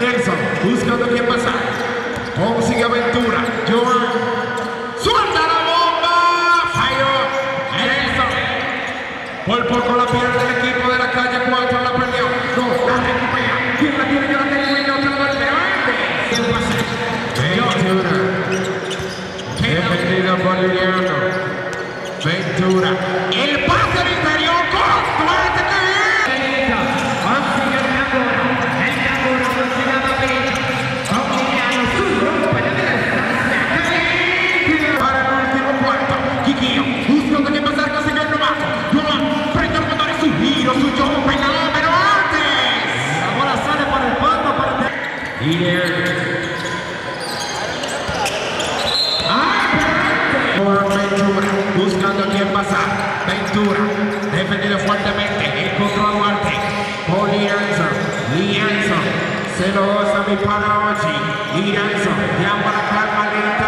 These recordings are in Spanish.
Nelson, buscando a quién pasar. Consigue aventura. Joan. ¡Suelta la bomba! ¡Falló! Nelson. Por poco la pierde el equipo de la calle 4. La perdió. No, la recupera. ¿Quién la tiene? que la tiene. Otra golpe antes. Ventura. Defendida por Liliano. Ventura. El pase interior. ¡Construye! buscando a quién pasar. Ventura, defendido fuertemente, encontró a Duarte. Por Lianza, Lianza, se lo goza mi pana Ochi. Lianza, ya para acá,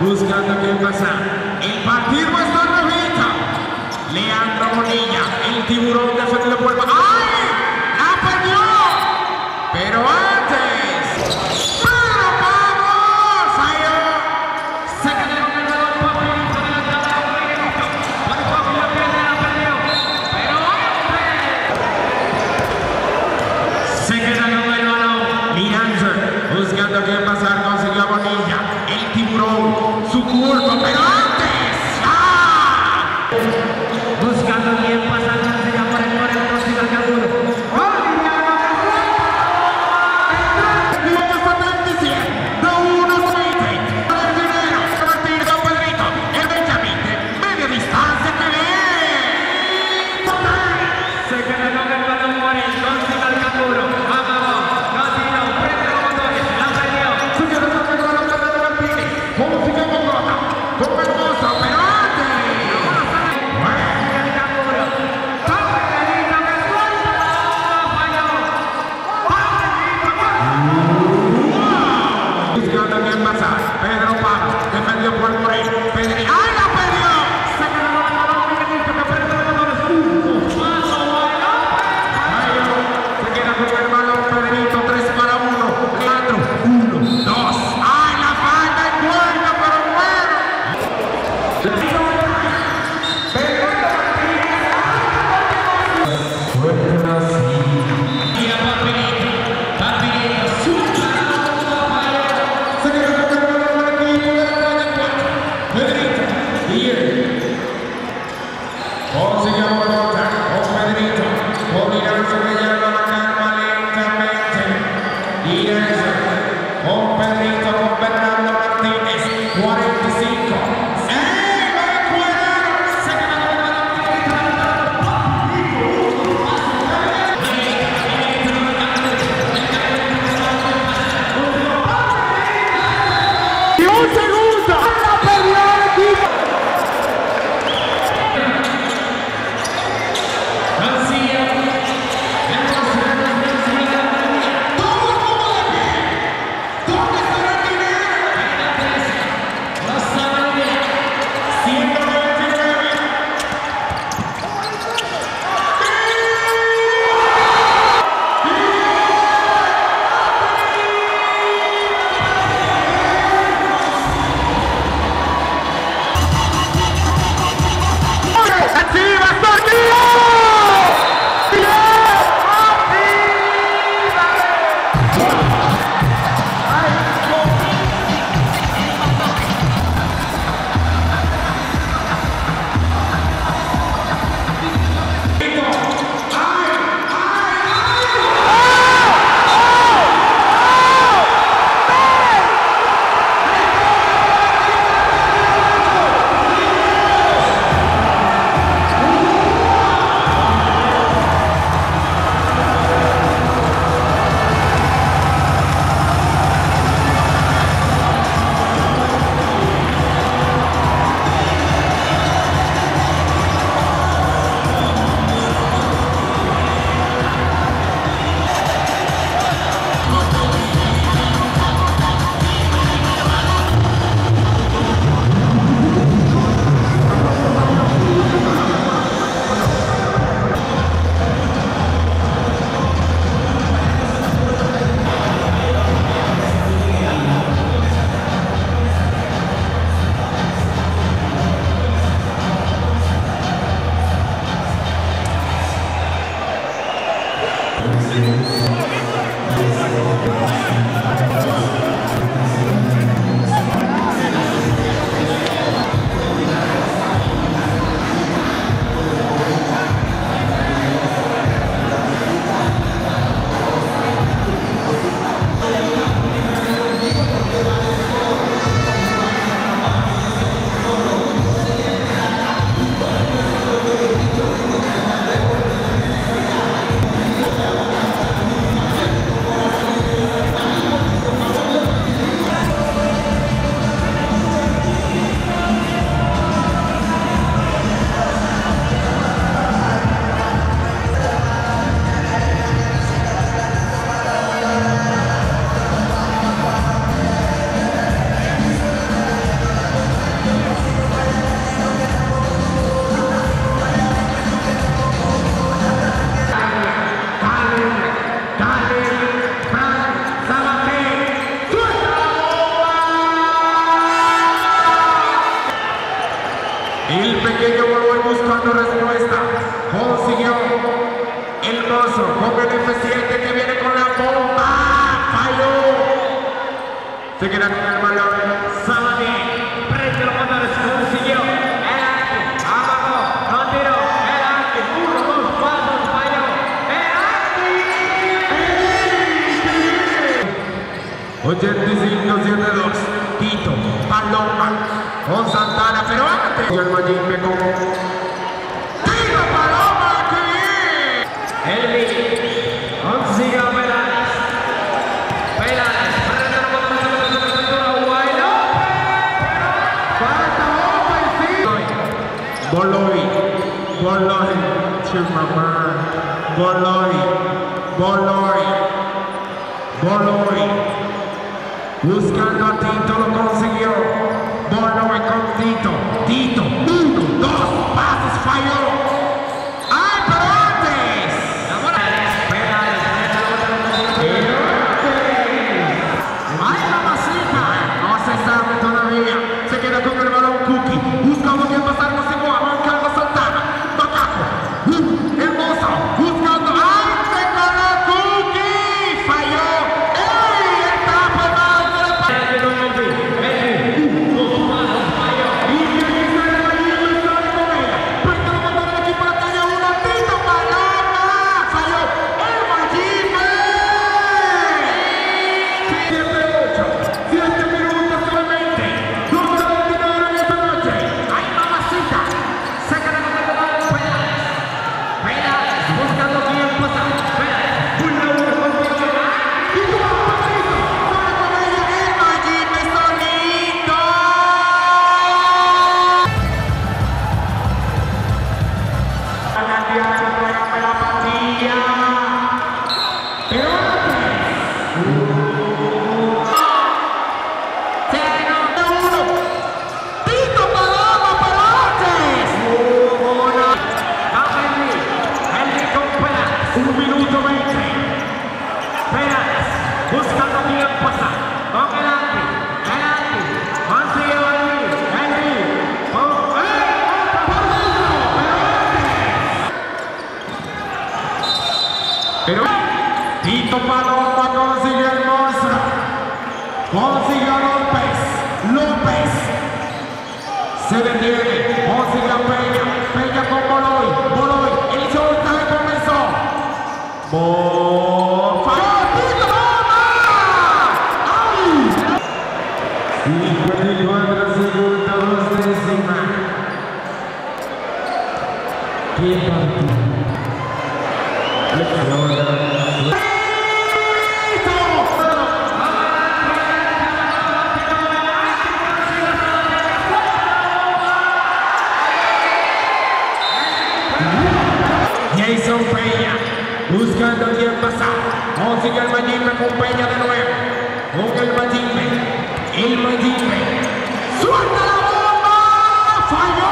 buscando qué pasar. El partido está rojito. Leandro Bonilla, el tiburón de Fede de Puebla. ¡Ay! ¡La perdió! Pero antes. ¡Pero vamos! ¡Falló! Se quedaron el balón papelito de la tabla. La papi la pierde, la perdió. Pero antes. Se quedaron el balón. Miranda buscando qué pasar Pedro Pablo defendió por el Open Vito con Fernando Martínez. 40 Se queda con el balón. Sani prende la banda de su consiguió. El arte, abajo, no tiró. El arte, uno, dos, cuatro, falló. El arte. 85-72. Tito, Paloma, con Santana, pero antes. Boloi. Boloi. Buscando a título, conseguiu. Boloi com Tito. Tito, um, dois passos, falhou. Copa Ronda consigue el monstruo. Consigue a López. López. Se detiene. Consigue a Peña. Peña con Boloy. Boloy. El short comenzó. Jason Peña buscando aquí el pasado. Así que el Majime Peña de nuevo. Con el Majime, el Majime. ¡Suelta la bomba! ¡Falló!